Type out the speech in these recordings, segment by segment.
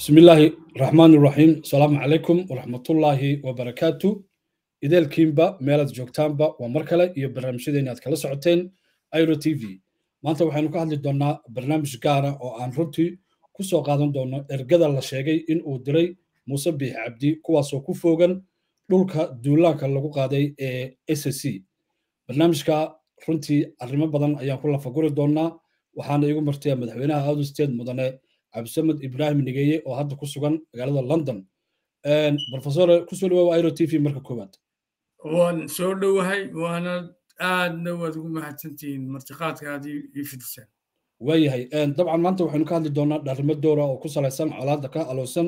بسم الله الرحمن الرحيم السلام عليكم ورحمة الله وبركاته إذا كيمبا ميلاد جوكتانبا ومركلة iyo barnaamijyadeena aad kala socoteen Airo TV maanta waxaynu ka hadli doonaa barnaamij gaar ah oo aan runtii ku soo qaadan doono ergada la sheegay in uu diray Muuse Biix Cabdi kuwaasoo ku foogan dhulka duulaanka lagu qaaday ee SSC barnaamijka runtii arrimo badan ayaan ku lafaguri doonaa waxaana igu martaya madaxweynaha Audu State mudane cabdisamed ibraahim nigeeye oo hadda ku sugan magaalada london. Profesor ku soo dhawaaba airo t v marka koowaad. Waan soo dhowahay waana aadna waad ugu mahadsantihiin martiqaadka aad ii fidisaan waayahay dabcan maanta waxaynu ka hadli doonaa dharimo doora oo ku salaysan colaadda ka aloosan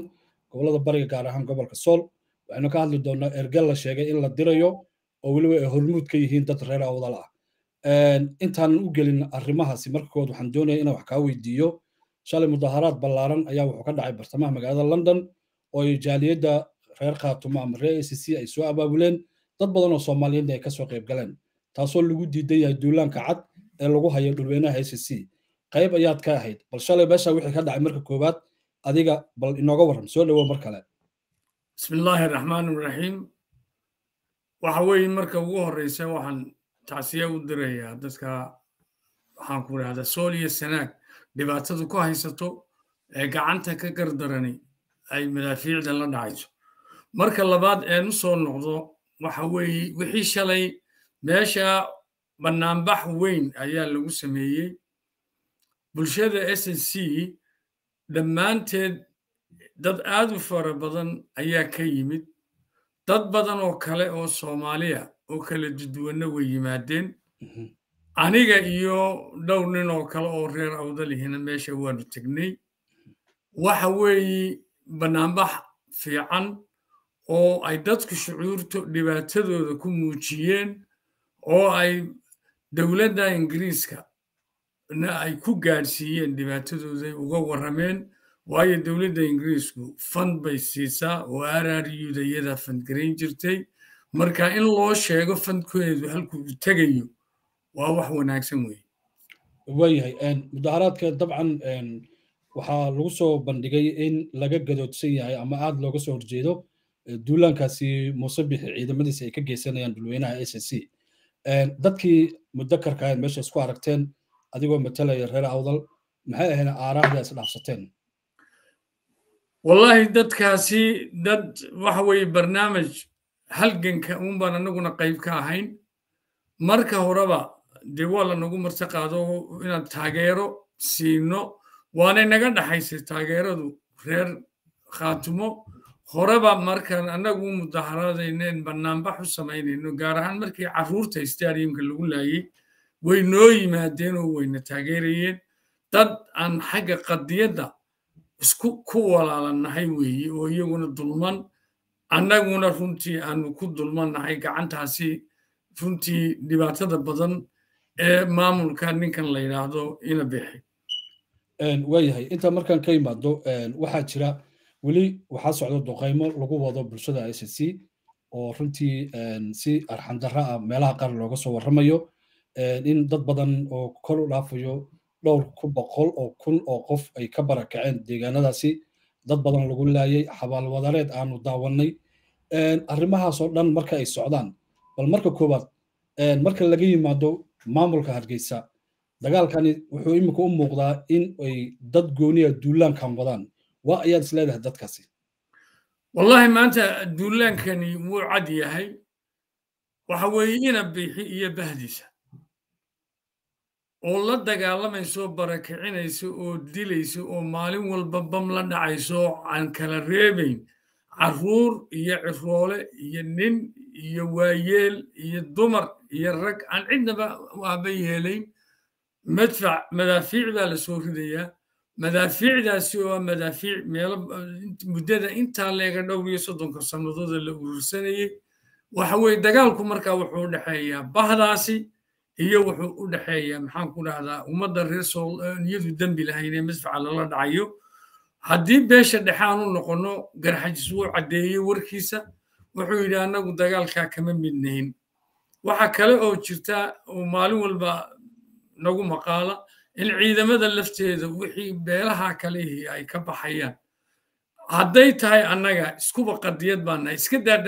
gobollada bariga gaar ahaan gobolka sool. Waxaynu ka hadli doonaa ergal la sheegay in la dirayo oo weliba ay hormuud ka yihiin dad reer awdal ah. Intaanan u gelin arrimahaasi marka koowaad waxaan doonaya inaan wax kaa weydiiyo shalay mudaharaad ballaaran ayaa wuxuu ka dhacay bartamaha magaalada london oo ay jaaliyadda reer khaatumo ama reer a c c ay soo abaabuleen. Dad badan oo soomaaliyeedna ay ka soo qayb galeen taasoo lagu diidan yahay duulaanka cad ee lagu hayo dhulweynaha a c qayb ayaad ka ahayd bal shalay meesha wixii ka dhacay marka koowaad adiga bal inooga warram soo dhowo mar kale. Bismi raxmaan raxiim waxa weeye marka ugu horreysa waxaan tacsiya u dirayaa dadka waxaan ku idhahdaa sool iyo sanaag dhibaatadu ku haysato ee gacanta ka gardarani ay madaafiicda la dhacayso marka labaad een u soo noqdo waxa weeye wixii shalay meesha bannaanbax weyn ayaa lagu sameeyey. Bulshada s n c dhammaanteed dad aad u fara badan ayaa ka yimid. Dad badan oo kale oo soomaaliya oo kala duduwanna way yimaadeen aniga iyo dhowr nin oo kale oo reer awdalihina meesha waanu tegnay. Waxa weeye bannaanbax fiican oo ay dadku shucuurto dhibaatadooda ku muujiyeen oo ay dowladda ingiriiska na ay ku gaadhsiiyeen dhibaatadooday uga warrameen. Waayo dowladda ingiriisku fand bay siisaa oo arryuda iyadaa fandgarayn jirtay. Marka in loo sheego fandkeedu halkuu tegayo waa wax wanaagsan weeye waayahay mudaharaadka dabcan waxaa lagu soo bandhigay in laga gadoodsan yahay ama aad looga soo horjeedo duulaankaasi muuse bixi ciidamadiisa ay ka geysanayaan dhulweynaha s c. Dadkii mudakarka ahayd meesha isku aragteen adigoo matalaya reer awdal maxay ahayn aaraahda is dhaafsateen? Wallaahi dadkaasi dad waxa weeye barnaamij halganka uun baan anaguna qayb ka ahayn. Marka horeba dee waa lanagu marti qaado inaan taageero siino waanay naga dhaxaysay taageeradu reer khaatumo. Horeba markaan annagu mudaharaadayneen bannaanbax u samaynayno gaar ahaan markii carruurta stadiumka lagu laayey way noo yimaadeen oo wayna taageerayeen. Dad aan xagga qadiyadda isku ku walaalannahay weeye oo iyaguna dulman annaguna runtii aanu ku dulmannahay gacantaasi runtii dhibaatada badan ee maamulka ninkan la yidhaahdo ina bixi. Waayahay intaa markaan ka imaado waxaa jira weli waxaa socda duqaymo lagu wado bulshada s c oo runtii si arxandarra ah meelaha qaar looga soo warramayo. In dad badan oo kor u dhaafayo dhowr ku boqol oo kun oo qof ay ka barakaceen deegaanadaasi dad badan lagu laayay xabaalwadareed aanu daawannay. Arrimahaasoo dhan marka ay socdaan bal marka koowaad marka laga yimaado maamulka hargeysa dagaalkani wuxuu imika u muuqdaa in ay dad gooniya duulaankan wadaan. Waa ayaad is leedahay dadkaasi? Wallahi maanta duulaankani wuu cad yahay. Waxa weeye ina bixi iyo bahdiisa oo la dagaalamayso barakicinayso oo dilayso oo maalin walba bam la dhacayso aan kala reebayn. Carruur iyo ciroole iyo nin iyo waayeel iyo dumar iyo rag aan cidnaba waaba yeelayn madfac madaafiic baa la soo ridayaa madaafiicdaasi oo madaafiic meelo muddada intaa leega dhowr iyo soddonka sannadooda la urursanayey waxa weeye dagaalku markaa wuxuu u dhexeeyaa bahdaasi iyo wuxuu u dhexeeyaa maxaan ku dhahdaa ummadda reer sool iyadu dembi lahayn ee madfaca lala dhacayo haddii beesha dhexaan u noqonno garxajis waxa kale oo jirta oo maalin walba nagu maqaala in ciidamada lafteeda wixii beelaha kalihii ay ka baxayaan. Hadday tahay annaga iskuba qadiyad baana iska daa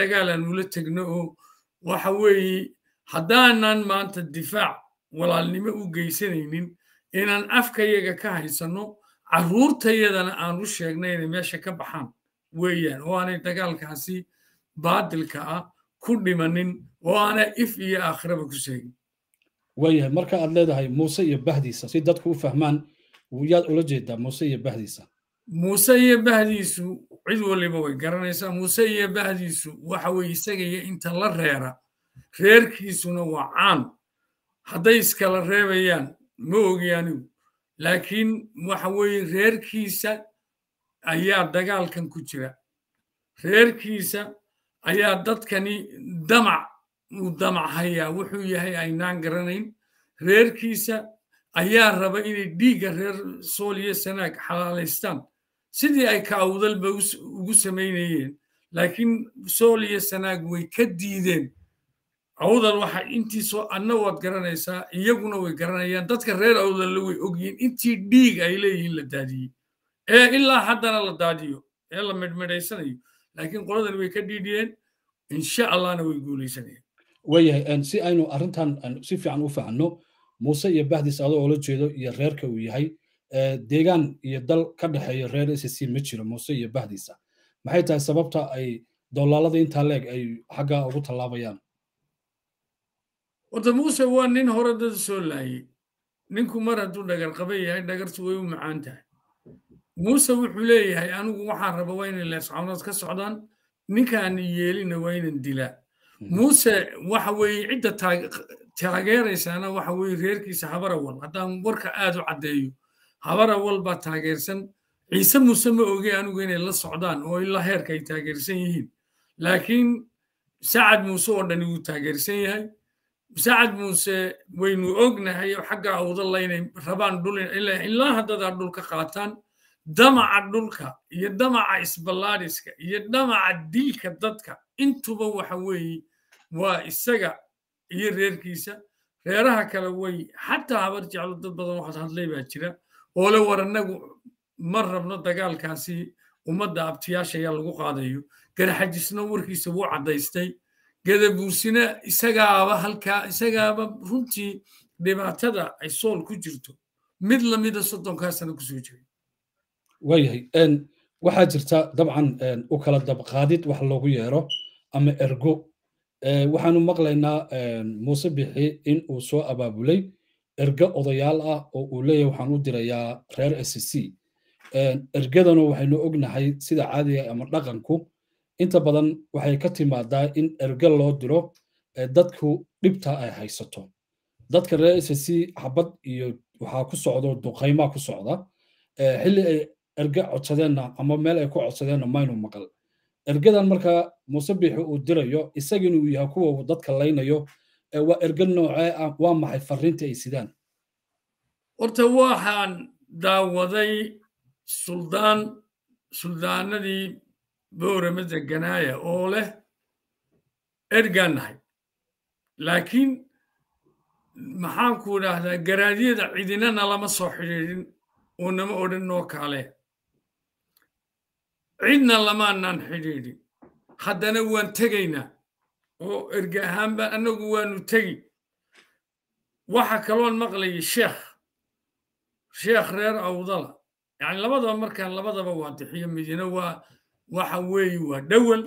ula tegno oo waxa weeye haddaanan maanta difaac walaalnimo u geysanaynin inaan afkayaga ka haysanno carruurtayadana aan u sheegna inay meesha ka baxaan weeyaan. Oo aanay dagaalkaasi baadilka ah ku dhimanin oo aanay if iyo aakhiraba ku seegin waayahay marka aad leedahay muuse iyo bahdiisa si dadku u fahmaan yaad ula jeedaa muuse iyo bahdiisa. Muuse iyo bahdiisu cid waliba way garanaysaa. Muuse iyo bahdiisu waxa weye isagaiyo inta la reera. Reerkiisuna waa caan. Hadday iskala reebayaan ma ogi anigu. Laakiin waxa weeye reerkiisa ayaa dagaalkan ku jira. Reerkiisa ayaa dadkani damac uu damac hayaa wuxuu yahay aynaan garanayn. Reerkiisa ayaa raba inay dhiigga reer sool iyo sanaag xalaalaystaan. Sidii ay kaawdalba ugu samaynayeen laakiin sool iyo sanaag way ka diideen. Awdal waxa intiisoo anna waad garanaysaa iyaguna way garanayaan. Dadka reer awdalla way ogyihiin intii dhiig ay leeyihiin la daadiyey. Ee ilaa haddana la daadiyo ee la midhmidhaysanayo laakiin qoladan way ka dhiidhiyeen insha allahna way guulaysanayeen waayahay si aynu arrintan si fiican u fahanno muuse iyo bahdiis adoo oola jeedo iyo reerka uu yahay deegaan iyo dal ka dhexeeya reer s c ma jiro muuse iyo bahdiisa maxay tahay sababta ay dolaalada intaa leeg ay xagga ugu tallaabayaan horta muuse waa nin hore dad soo laayey ninku mar hadduu dhagar qaban yahay dhagartu way u macaan tahay muuse wuxuu leeyahay anigu waxaan raba waa inay leescawnaad ka socdaan ninkaan yeelina waa inan dilaa muuse waxa weeye cidda taageeraysaana waxa weeye reerkiisa habarawal haddaan warka aad u caddeeyo habarawal baa taageersan. Ciise muuse ma oge anigu inay la socdaan oo ilaa heerka ay taageersan yihiin. Laakiin sacad muuse oo dhani wuu taageersan yahay. Sacad muuse waynu ognahay xagga awdalla inay rabaan dhul ilaa haddadaa dhulka qaataan damaca dhulka iyo damaca isballaadhiska iyo damaca dilka dadka. Intuba waxa weeye waa isaga iyo reerkiisa. Reeraha kale way xataa habar jeclo dad badan waxaad hadlay baa jira. Oo le war annagu ma rabno dagaalkaasi ummadda abtiyaasha ayaa lagu qaadayo. Garaxajisna warkiisa wuu caddaystay. Gadabuursina isagaaba halkaa isagaaba runtii dhibaatada ay sool ku jirto. Mid lamida soddonkaa sano ku soo jiray waayahay waxaa jirta dabcan u kala dabqaadid wax loogu yeero ama ergo. Waxaanu maqlaynaa muuse bixi in uu soo abaabulay ergo odayaal ah oo uu leeyahay waxaan u dirayaa reer s c ergadana waxaynu ognahay sida caadiga ama dhaqanku. Inta badan waxay ka timaadaa in erge loo diro dadku dhibta ay haysato. Dadka reer s c xabad iyo waxaa ku socdo duqaymaa ku socda. Xilli ay erge codsadeenna ama meel ay ku codsadeenna maynu maqal. Ergadan markaa muuse biixi uu dirayo isagina uu yahay kuwa dadka laynayo waa erge noocee ah waa maxay farriinta ay sidaan? Horta waxaan daawaday suldaan suldaanadii bowramada ganaaya oo leh ergaan nahay. Laakiin maxaan ku idhaahdaa garaadyada cidinana lama soo xidhiidhin oo nama odhan noo kaale cidna lamaanaan xidhiidhin haddana waan tegaynaa oo erga ahaanba annagu waanu tegi. Waxa kaloon maqlayay sheekh. Sheekh reer awdala. Yani labadaba markaan labadaba waadixiyo midina waa waxa weeye waa dhowal.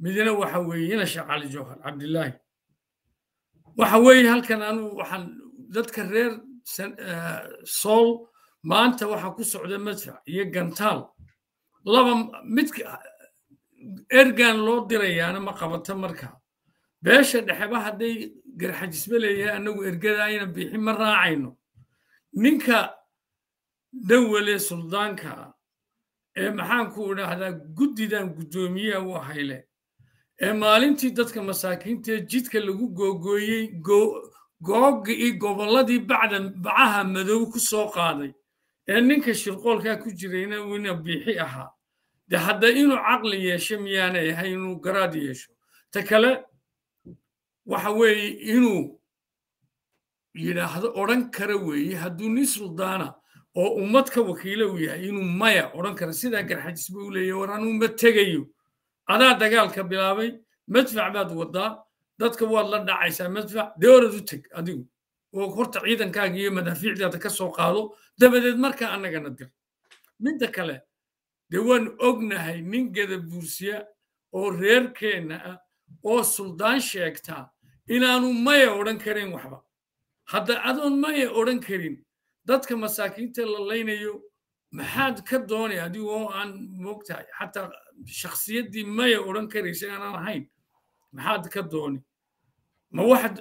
Midina waxa weeye ina sheekh cali jawhar cabdilaahi waxa weeye halkan anu waxaan dadka reer sool maanta waxa ku socda madfac iyo gantaal laba mid ergan loo dirayaana ma qabato markaa beesha dhexeba hadday garxajisba leeyahay annagu ergada ayna bixin ma raacayno. Ninka dhowale suldaanka ah ee maxaan ku idhaahdaa guddidan guddoomiyaha u hayle ee maalintii dadka masaakiinta ee jidka lagu googooyey googa iyo gobolladii bacda bacaha madow ku soo qaaday. Ee ninka shirqoolkaa ku jirayna ina biixi ahaa de hadda inuu caqli yeesho miyaanay ahay inuu garaad yeesho. Ta kale waxa weeye inuu yidhaahdo odhan kara weeye hadduu nin suldaana oo ummad ka wakiilo uu yahay inuu maya odhan kara sidaa garxajis buu leeyahy war anuu ma tegayo. Adaa dagaalka bilaabay madfac baad wadaa dadka waad la dhacaysaa madfac dee orad u teg adigu. Oo horta ciidankaaga iyo madaafiicdaada ka soo qaado dabadeed markaa annagana dir. Midda kale dee waan ognahay nin gadabuursiya oo reerkeenna ah oo suldaan sheegtaa inaanu maya odhan karin waxba. Hadda adoon maya odhan karin dadka masaakiinta la laynayo maxaad ka doonay adigoo aan moogtahay? Xataa shakhsiyaddii maya odhan karaysa aanan ahayn maxaad ka dooni? Ma waxaad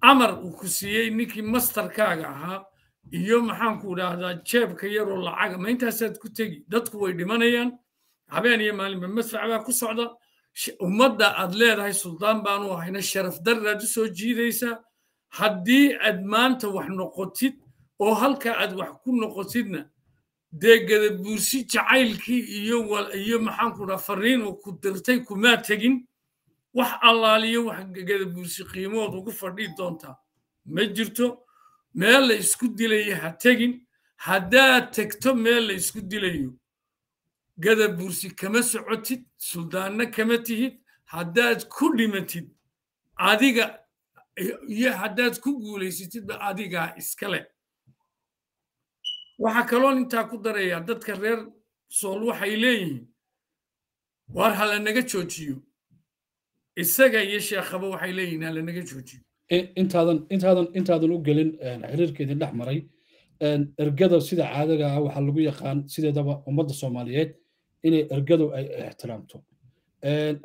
amar uu ku siiyey ninkii mastarkaaga ahaa iyo maxaanku idhaahdaa jeebka yaroo lacaga ma intaasaad ku tegi. Dadku way dhimanayaan. Habeen iyo maalinba madfac baa ku socda. Ummadda aad leedahay suldaan baanu ahayna sharaf darraad u soo jiidaysaa haddii aad maanta wax noqotid oo halkaa aad wax ku noqotidna dee gadabuursi jacaylkii iyo iyo maxaanku dhaha fariin oo ku dirtay kumaa tegin. Wax allaaliyo wax gadabuursi qiimood ugu fadhii doontaa ma jirto meel la isku dilayo ha tegin. Haddaad tegto meel la isku dilayo. Gadabuursi kama socotid suldaanna kama tihid. Haddaad ku dhimatid adiga iyo haddaad ku guulaysatidba adigaa iskale waxaa kaloon intaa ku darayaa dadka reer sool waxay leeyihiin waar ha lanaga joojiyo. Isaga iyo sheekhaba waxay leeyihiin ha lanaga joojiyo intaadan intaadan intaadan u gelin xiriirkeedii dhex maray. Ergada sida caadaga ah waxaa lagu yaqaan sideedaba ummadda soomaaliyeed inay ergadu ay ixtiraamto.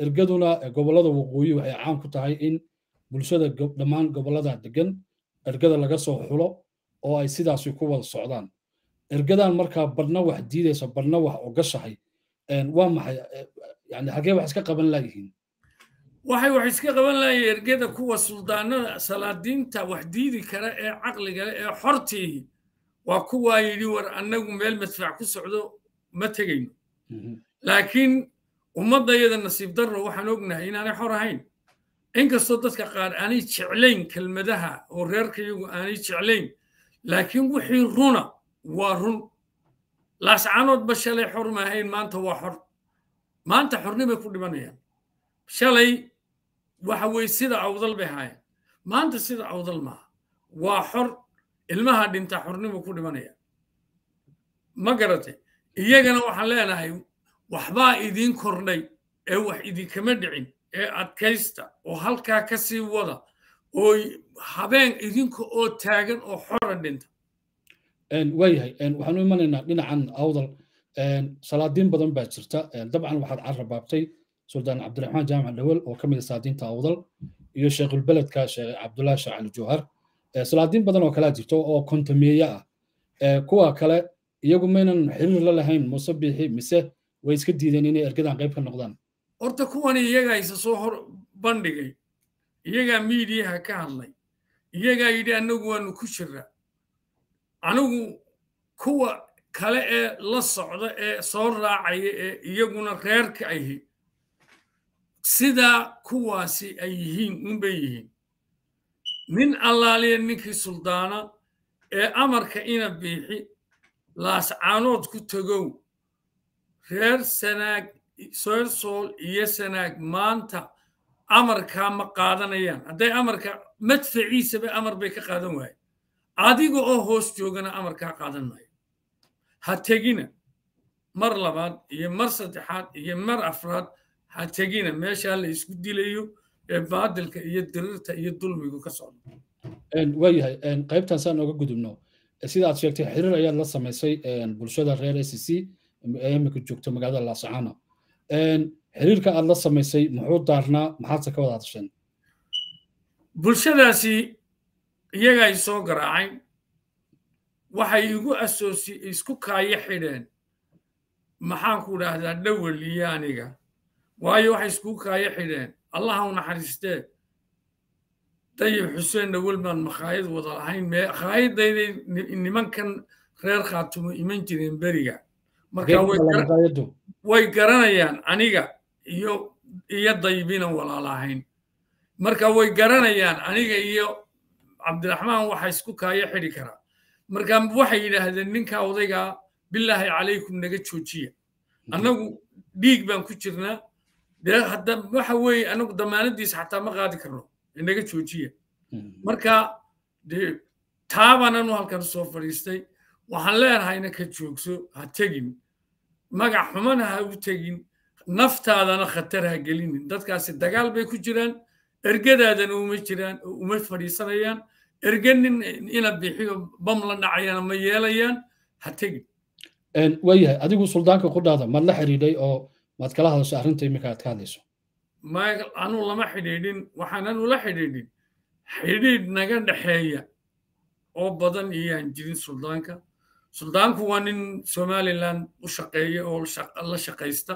Ergaduna gobollada waqooyi waxay caan ku tahay in bulshada dhammaan gobollada degan ergada laga soo xulo oo ay sidaasi ku wada socdaan. Ergadan markaa barna wax diidaysa barna wax ogashahay waa maxay yani halkee wax iska qaban laayihiin waxay wax iska qaban lahayen ergada kuwa suldaanada salaadiinta wax diidi kara ee caqliga leh ee xortiihi waa kuwaa yidhi war annagu meel madfac ku socdo ma tegayno laakiin ummadda iyada nasiib darro waxaan ognahay inaanay xor ahayn inkastoo dadka qaar aanay jeclayn kelmadaha oo reerka iyagu aanay jeclayn laakiin wixii runa waa run laascaanoodba shalay xor maahayn maanta waa xor maanta xornimay ku dhimanayaan shalay waxa weye sida awdal bay haayeen. Maanta sida awdal maaha. Waa xor. Ilmaha dhinta xornimo ku dhimanaya. Ma garatay iyagana waxaan leenahay waxbaa idiin kordhay ee wax idinkama dhicin ee adkaysta oo halkaa ka sii wada oo habeen idinka oo taagan oo xora dhinta. Waayahay waxaanu imanaynaa dhinacan awdal. Salaadiin badan baa jirta. Dabcan waxaad carrabaabtay suldaan cabdiraxmaan jaamac dhawel oo ka mid a salaadiinta awdal iyo sheekhulbeledka sheekh cabdullaahi sheekh cali jawhar salaadiin badan oo kalea jirto oo kontameeye ah kuwa kale iyagu maynan xiriir la lahayn muuse biixi mise way iska diideen inay ergadan qayb ka noqdaan horta kuwani iyagaa isa soo hor bandhigay iyagaa miidiyaha ka hadlay iyagaa yidhi annagu waanu ku jirra anigu kuwa kale ee la socda ee soo raacaya ee iyaguna reerka ahi sidaa kuwaasi ay yihiin unbay yihiin. Nin allaaliya ninkii suldaana ee amarka ina biixi laascaanood ku tagow. Reer sanaag reer sool iyo sanaag maanta amarkaa ma qaadanayaan. Hadday amarka madfaciisaba amar bay ka qaadan waaye adiga oo hoos joogana amarkaa qaadan maayo ha tegina. Mar labaad iyo mar saddexaad iyo mar afraad ha tegina meeshaa la isku dilayo ee baadilka iyo dirirta iyo dulmigu ka socdo. Waayahay qaybtan saan oga gudubno sida aad sheegtay xiriir ayaad la samaysay bulshada reer s c ee imika joogto magaalada laascaana xiriirka aad la samaysay muxuu daarnaa maxaadse ka wada hadasheen bulshadaasi iyagaa soo garaacay waxay igu asoosi isku kaayo xidheen. Maxaanku idhaahdaa dhowel iyo aniga waayo waxay isku kaayo xidheen. Allaha u naxariistee dayib xuseen dhowel baan makhaayad wada lahayn? Makhaayadayday nimankan reer khaatumo iman jireen beriga. Marka way garanayaan aniga iyo iyo dayibinan walaalahayn marka way garanayaan aniga iyo cabdiraxmaan waxa isku kaayo xidhi karaa markaa waxay yidhaahdeen ninkaa odaygaa bilaahi calaykum naga joojiya. Annagu dhiig baan ku jirnaa dee hadda waxa weeye anagu damaanadiisa xataa ma qaadi karno naga joojiya. Marka dee taabananu halkan soo fadhiistay waxaan leenahayna ka joogso ha tegin. Magac xumana ha u tegin naftaadana khatar ha gelinin. Dadkaasi dagaal bay ku jiraan ergadaadana uma jiraan uma fadhiisanayaan. Erge nin ina bixiyo bam la dhacayana ma yeelayaan ha tegin. Waayahay adigu suldaanka qudhaada maad la xidhiidhay oo maad kala hadasho arrinta iminka aad ka hadlayso? Anuu lama xidhiidhin. Waxaanan ula xidhiidhin. Xidhiidh naga dhexeeya oo badan iyaan jirin suldaanka. Suldaanku waa nin somaliland u shaqeeya oo la shaqaysta.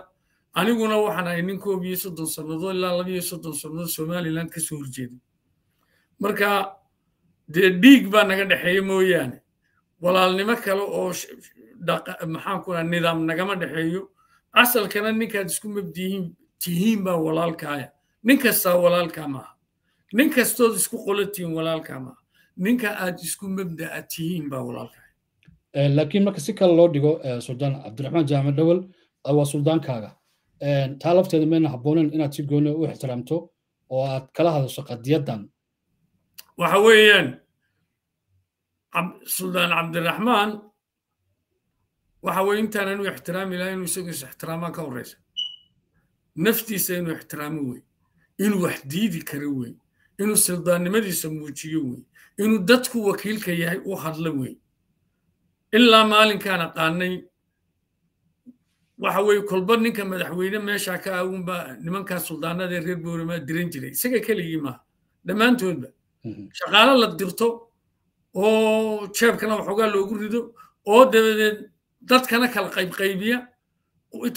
Aniguna waxaan ahay nin koob iyo soddon sannadood ilaa laba iyo soddon sannadood somaliland ka soo horjeeda. Marka dee dhiig baa naga dhexeeya mooyaane. Walaalnimo kale oo maxaan ku dhaha nidaam nagama dhexeeyo asalkana ninkaad isku mabdiyihiin tihiin baa walaalkaaya. Nin kastaa walaalkaa maaha nin kastood isku qola tihiin walaalkaa maaha ninka aad isku mabda'a tihiin baa walaalkaaya. Laakiin marka si kale loo dhigo suldaan cabdiraxmaan jaamac dhowel waa suldaankaaga. Taa lafteeda mayna habboonen inaad si gooni u ixtiraamto oo aad kala hadasho qadiyaddan. Waxa weeyaan suldaan cabdiraxmaan waxa weye intaanan u ixtiraami laha inuu isagu is ixtiraamaa ka horreysa naftiisa inuu ixtiraamo wey inuu wax diidi karo wey inuu suldaannimadiisa muujiyo wey inuu dadku wakiilka yahay u hadlo wey ilaa maalinkaan aqaanay waxa weye kolba ninka madaxweyne meeshaa ka agunbaa nimankaa suldaanada reer boorimaa diran jiray isaga keligii maaha dhammaantoodba shaqaalo la dirto oo jeebkana waxoogaa loogu rido oo dabadeed dadkana kala qaybqaybiya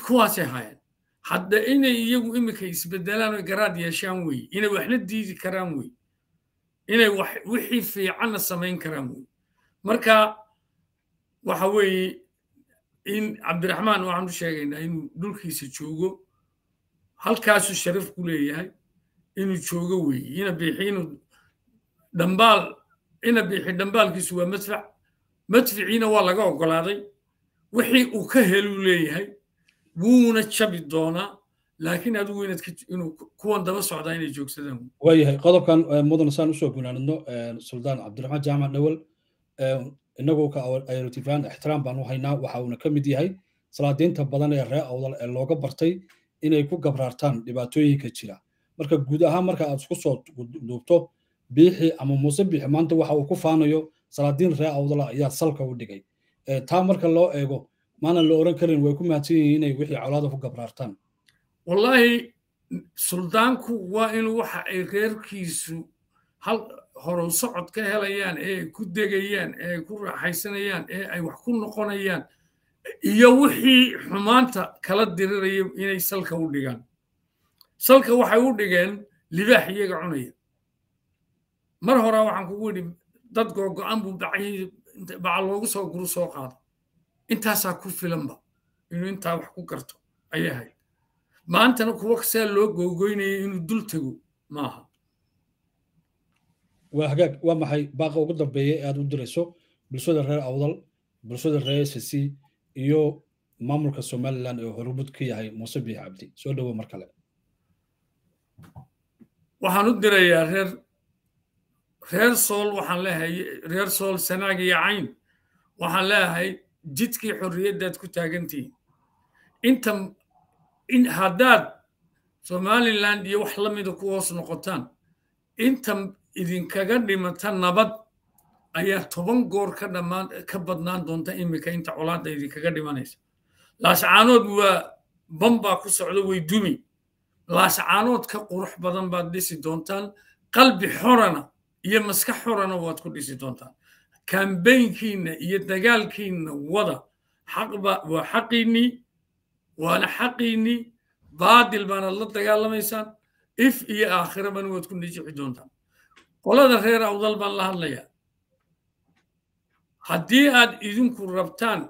kuwaasay haayeen hadda inay iyagu iminka isbedelaan oo garaad yeeshaan weye inay waxna diidi karaan weye inay wixii fiicanna samayn karaan weye marka waxa weeye in cabdiraxmaan waxaan u sheegaynaa inuu dhulkiisa joogo halkaasuu sharaf ku leeyahay inuu joogo weeye ina biixi inuu dhambaal ina biixi dhambaalkiisu waa madfac madficiina waa laga oggolaaday wixii uu ka heluu leeyahay wuuna jabi doonaa laakiin inaad inuu kuwan daba socdaa inay joogsadaan. Waayahay qodobkan mudan saan u soo gunaanadno suldaan cabdiraxmaan jaamac dhowel inagoo ka aerotifaan ixtiraam baan u haynaa waxa uuna ka mid yahay salaadiinta badan ee ree awdal ee looga bartay inay ku gabraartaan dhibaatooyinka jira. Marka guud ahaan marka aad isku soo duubto biixi ama muuse biixi maanta waxa uu ku faanayo salaadiin ree awdala ayaa salka u dhigay taa marka loo eego maanan la oran karin way ku mahadsan yihiin inay wixii colaada ku gabraartaan. Wallaahi suldaanku waa inuu waxa ay reerkiisu hal horow socod ka helayaan ee ay ku degayaan ee ay ku raaxaysanayaan ee ay wax ku noqonayaan iyo wixii xumaanta kala diriraya inay salka u dhigaan. Salka waxay u dhigeen libaax iyaga cunaya. Mar horaa waxaan kugu yidhi dad googo-an buu bacihii baca loogu soo guru soo qaado. Intaasaa ku filanba inuu intaa wax ku garto ayay ahayd. Maantana kuwa saa loo googoynaya inuu dul tego maaha waa hagaag waa maxay? Baaqa ugu dambeeya ee aad u dirayso bulshada reer awdal bulshada reer s c iyo maamulka somaliland ee horumud ka yahay muuse biix cabdi soo dhowo mar kale. Waxaan u dirayaa reer reer sool waxaan leeyahay reer sool sanaag iyo cayn waxaan leeyahay jidkii xorriyaddaad ku taagantihiin inta in haddaad somaliland iyo wax la mida ku hoos noqotaan inta idinkaga dhimata nabad ayaa toban goor ka dhammaan ka badnaan doonta iminka inta colaadda idinkaga dhimanaysa. Laascaanood waa ban baa ku socda way dumi. Laascaanood ka qurux badan baad dhisi doontaan qalbi xorana iyo maskax xorana waad ku dhisi doontaan kambaynkiinna iyo dagaalkiinna wada xaqba waa xaqiinnii waana xaqiinnii baadil baanaad la dagaalamaysaan if iyo aakhirabana waad ku nijixi doontaan qolada reer awdal baan la hadlayaa. Haddii aad idinku rabtaan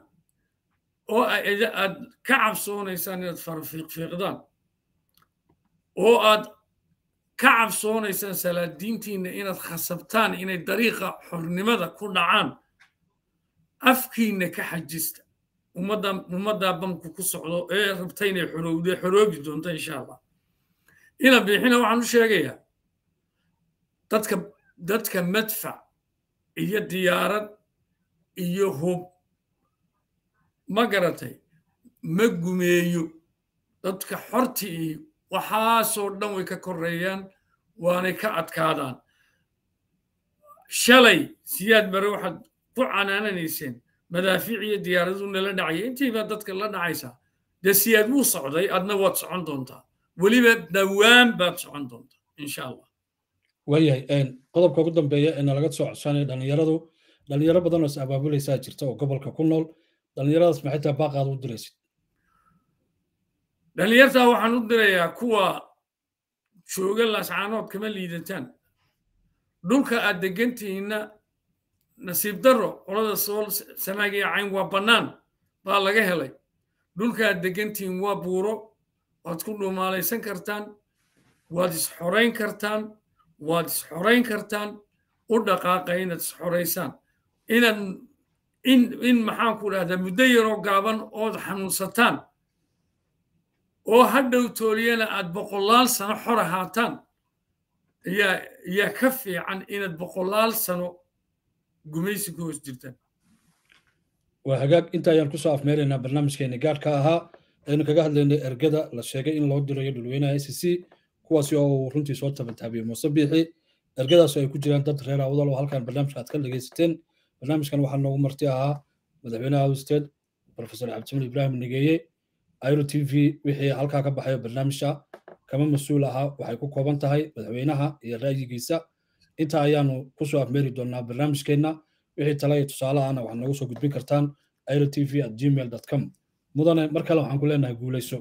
oo aad ka cabsoonaysaan inaad farafiiqfiiqdaan oo aad ka cabsoonaysaan salaadiintiinna inaad khasabtaan inay dariiqa xornimada ku dhacaan afkiinna ka xajista. Ummadda ummaddaa bamku ku socdo ee rabta inay xorowde xoroobi doonto insha allah ina biixina waxaan u sheegayaa dadka dadka madfac iyo diyaarad iyo hub ma garatay ma gumeeyo dadka xortii waxaasoo dhan way ka koreeyaan waanay ka adkaadaan shalay siyaad bare waxaad ku canaananayseen madaafiic iyo diyaaradu nala dhacaya intiibaa dadka la dhacaysaa dee siyaad wuu socday adna waad socon doontaa weliba dhowaan baad socon doontaa insha allah waayahay qodobka ugu dambeeya ee nalaga soo codsanaya dhalinyaradu dhalinyaro badan oo is abaabulaysaa jirta oo gobolka ku nool dhalinyaradaas maxay tahay baaqaad u diraysid dhalinyartaa waxaan u dirayaa kuwa jooga laascaanood kama liidataan dhulka aad degantihiinna nasiib darro qolada sool sanaaga iyo cayn waa bannaan baa laga helay. Dhulka aad degantihiin waa buuro waad ku dhumaalaysan kartaan waad isxorayn kartaan waad isxorayn kartaan u dhaqaaqa inaad isxoraysaan inaad in in maxaan ku dhahdaa muddo yaroo gaaban ood xanuunsataan oo hadhow tooliyana aad boqolaal sano xor ahaataan. Ayaa ayaa ka fiican inaad boqolaal sano gumaysi ku hoos jirtaan. Waa hagaag inta ayaan ku soo afmeeraynaa barnaamijkeeni gaadhka ahaa. Aynu kaga hadlaynay ergada la sheegay in loo dirayo dhulweynaha s c kuwaasi oo uu runtii soo tabantaabiyey muuse biixi ergadaas ay ku jiraan dad reer awdal oo halkan barnaamijka aad ka dhegaysateen barnaamijkan waxaa noogu marti ahaa madaxweynaha awsteed profesor cabdisamil ibrahim nigeeye airo t v wixii halkaa ka baxayo barnaamijka. Kama mas'uul ahaa waxay ku kooban tahay madaxweynaha iyo ra'yigiisa. Intaa ayaanu ku soo afmeeri doonaa barnaamijkeenna wixii tala iyo tusaale ahna waxaad noogu soo gudbin kartaan airo t v at gmail com. Mudane mar kale waxaan ku leenahay guulayso